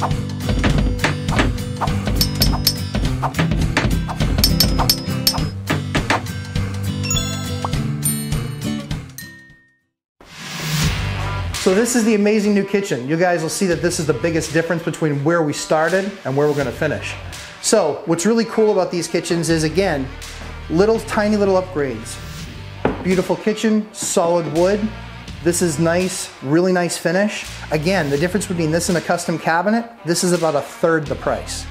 So this is the amazing new kitchen. You guys will see that this is the biggest difference between where we started and where we're gonna finish. So what's really cool about these kitchens is again, little tiny little upgrades. Beautiful kitchen, solid wood. This is nice, really nice finish. Again, the difference between this and a custom cabinet, this is about a third the price.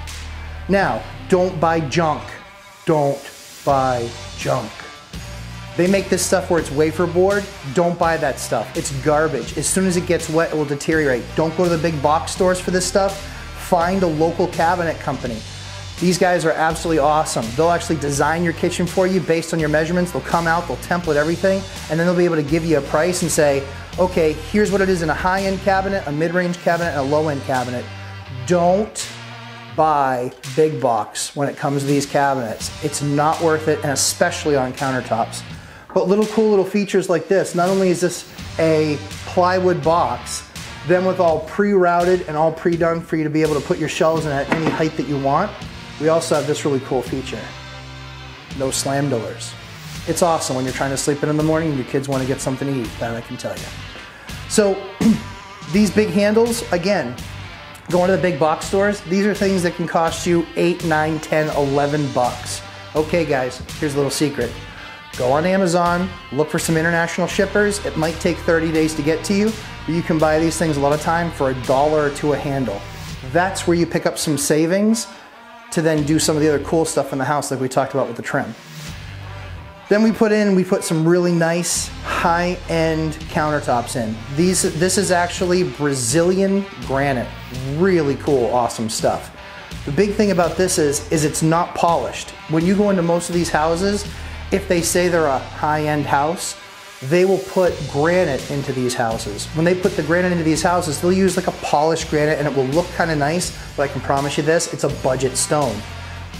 Now, don't buy junk. Don't buy junk. They make this stuff where it's wafer board. Don't buy that stuff. It's garbage. As soon as it gets wet, it will deteriorate. Don't go to the big box stores for this stuff. Find a local cabinet company. These guys are absolutely awesome. They'll actually design your kitchen for you based on your measurements. They'll come out, they'll template everything, and then they'll be able to give you a price and say, okay, here's what it is in a high-end cabinet, a mid-range cabinet, and a low-end cabinet. Don't buy big box when it comes to these cabinets. It's not worth it, and especially on countertops. But little cool little features like this, not only is this a plywood box, then with all pre-routed and all pre-done for you to be able to put your shelves in at any height that you want, we also have this really cool feature. No slam doors. It's awesome when you're trying to sleep in in the morning and your kids want to get something to eat, that I can tell you. So these big handles, again, going to the big box stores, these are things that can cost you 8, 9, 10, 11 bucks. Okay guys, here's a little secret. Go on Amazon, look for some international shippers. It might take 30 days to get to you, but you can buy these things a lot of time for a dollar two a handle. That's where you pick up some savings to then do some of the other cool stuff in the house like we talked about with the trim. Then we put in, we put some really nice high-end countertops in. These, this is actually Brazilian granite. Really cool, awesome stuff. The big thing about this is, is it's not polished. When you go into most of these houses, if they say they're a high-end house, they will put granite into these houses. When they put the granite into these houses, they'll use like a polished granite and it will look kind of nice, but I can promise you this, it's a budget stone.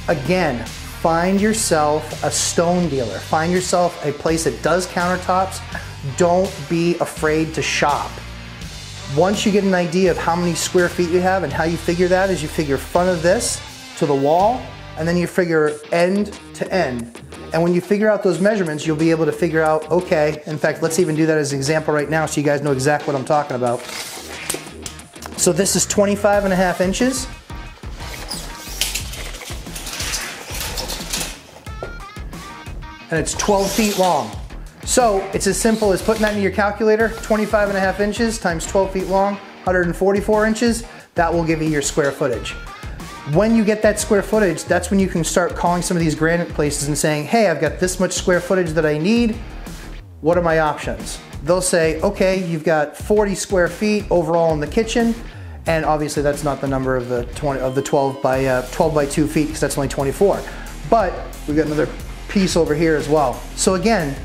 Again, find yourself a stone dealer. Find yourself a place that does countertops. Don't be afraid to shop. Once you get an idea of how many square feet you have and how you figure that is you figure front of this to the wall, and then you figure end to end. And when you figure out those measurements, you'll be able to figure out, okay, in fact, let's even do that as an example right now so you guys know exactly what I'm talking about. So this is 25 and a half inches. And it's 12 feet long. So it's as simple as putting that into your calculator, 25 and a half inches times 12 feet long, 144 inches, that will give you your square footage. When you get that square footage, that's when you can start calling some of these granite places and saying, hey, I've got this much square footage that I need. What are my options? They'll say, okay, you've got 40 square feet overall in the kitchen. And obviously that's not the number of the 20 of the 12 by uh, 12 by 2 feet because that's only 24. But we've got another piece over here as well. So again,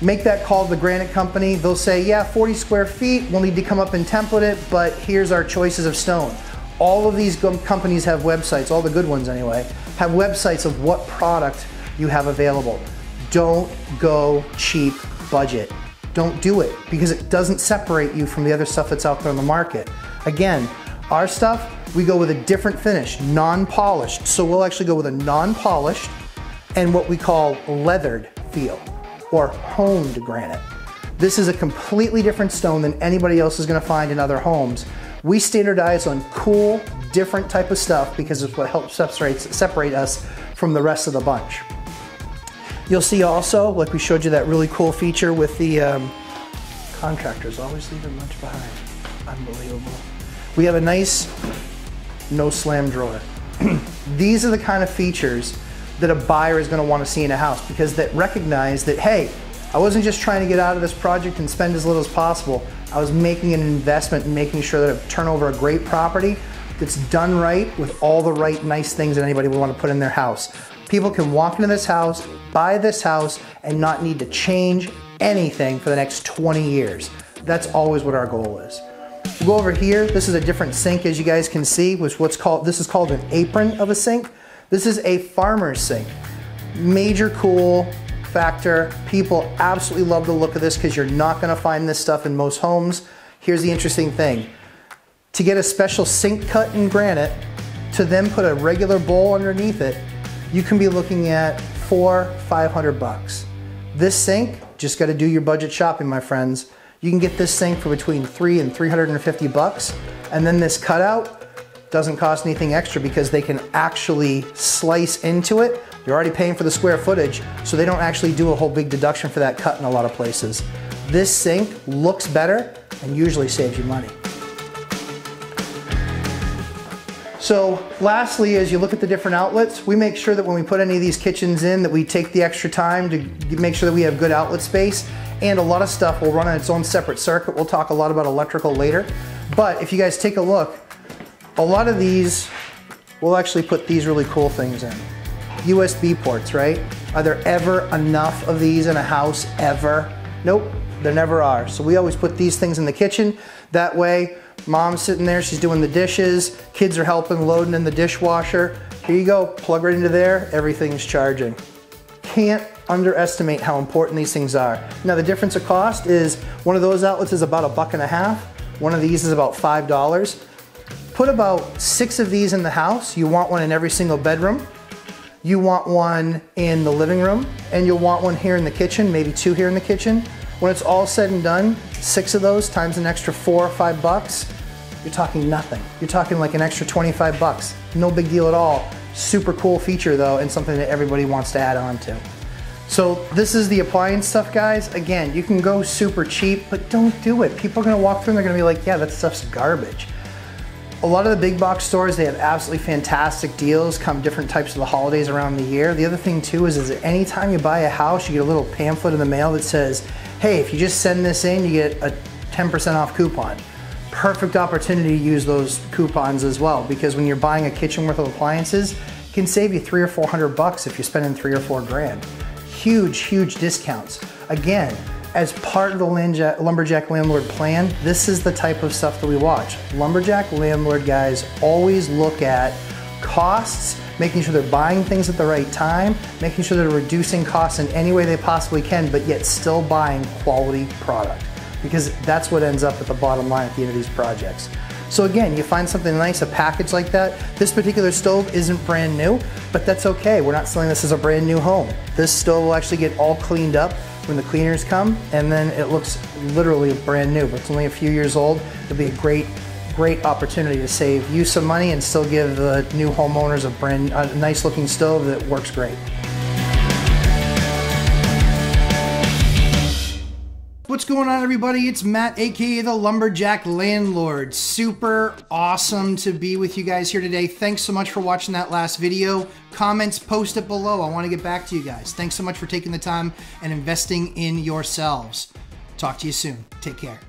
make that call to the granite company. They'll say, yeah, 40 square feet, we'll need to come up and template it, but here's our choices of stone. All of these companies have websites, all the good ones anyway, have websites of what product you have available. Don't go cheap budget. Don't do it because it doesn't separate you from the other stuff that's out there on the market. Again, our stuff, we go with a different finish, non-polished. So we'll actually go with a non-polished and what we call leathered feel or honed granite. This is a completely different stone than anybody else is gonna find in other homes we standardize on cool, different type of stuff because it's what helps separate, separate us from the rest of the bunch. You'll see also, like we showed you that really cool feature with the um, contractors always leaving much behind. Unbelievable. We have a nice no slam drawer. These are the kind of features that a buyer is going to want to see in a house because that recognize that, hey, I wasn't just trying to get out of this project and spend as little as possible. I was making an investment and making sure that I turn over a great property that's done right with all the right nice things that anybody would want to put in their house. People can walk into this house, buy this house, and not need to change anything for the next 20 years. That's always what our goal is. We'll go over here. This is a different sink as you guys can see, which what's called, this is called an apron of a sink. This is a farmer's sink. Major cool, factor. People absolutely love the look of this because you're not gonna find this stuff in most homes. Here's the interesting thing. to get a special sink cut in granite to then put a regular bowl underneath it, you can be looking at four, 500 bucks. This sink, just gotta do your budget shopping, my friends. You can get this sink for between three and 350 bucks. And then this cutout doesn't cost anything extra because they can actually slice into it. You're already paying for the square footage, so they don't actually do a whole big deduction for that cut in a lot of places. This sink looks better and usually saves you money. So lastly, as you look at the different outlets, we make sure that when we put any of these kitchens in that we take the extra time to make sure that we have good outlet space and a lot of stuff will run on its own separate circuit. We'll talk a lot about electrical later. But if you guys take a look, a lot of these, we'll actually put these really cool things in. USB ports, right? Are there ever enough of these in a house ever? Nope, there never are. So we always put these things in the kitchen. That way Mom's sitting there, she's doing the dishes, kids are helping loading in the dishwasher. Here you go, plug right into there, everything's charging. Can't underestimate how important these things are. Now the difference of cost is one of those outlets is about a buck and a half, one of these is about $5. Put about six of these in the house. You want one in every single bedroom. You want one in the living room, and you'll want one here in the kitchen, maybe two here in the kitchen. When it's all said and done, six of those times an extra four or five bucks, you're talking nothing. You're talking like an extra 25 bucks. No big deal at all. Super cool feature though, and something that everybody wants to add on to. So this is the appliance stuff, guys. Again, you can go super cheap, but don't do it. People are gonna walk through and they're gonna be like, yeah, that stuff's garbage. A lot of the big box stores, they have absolutely fantastic deals come different types of the holidays around the year. The other thing too is, is that anytime you buy a house, you get a little pamphlet in the mail that says, hey, if you just send this in, you get a 10% off coupon perfect opportunity to use those coupons as well because when you're buying a kitchen worth of appliances, it can save you three or four hundred bucks if you're spending three or four grand. Huge, huge discounts. Again, as part of the Lumberjack Landlord plan, this is the type of stuff that we watch. Lumberjack Landlord guys always look at costs, making sure they're buying things at the right time, making sure they're reducing costs in any way they possibly can, but yet still buying quality product because that's what ends up at the bottom line at the end of these projects. So again, you find something nice, a package like that. This particular stove isn't brand new, but that's okay. We're not selling this as a brand new home. This stove will actually get all cleaned up when the cleaners come, and then it looks literally brand new, but it's only a few years old. It'll be a great, great opportunity to save you some money and still give the new homeowners a brand, a nice looking stove that works great. Going on everybody? It's Matt, aka the Lumberjack Landlord. Super awesome to be with you guys here today. Thanks so much for watching that last video. Comments, post it below. I want to get back to you guys. Thanks so much for taking the time and investing in yourselves. Talk to you soon. Take care.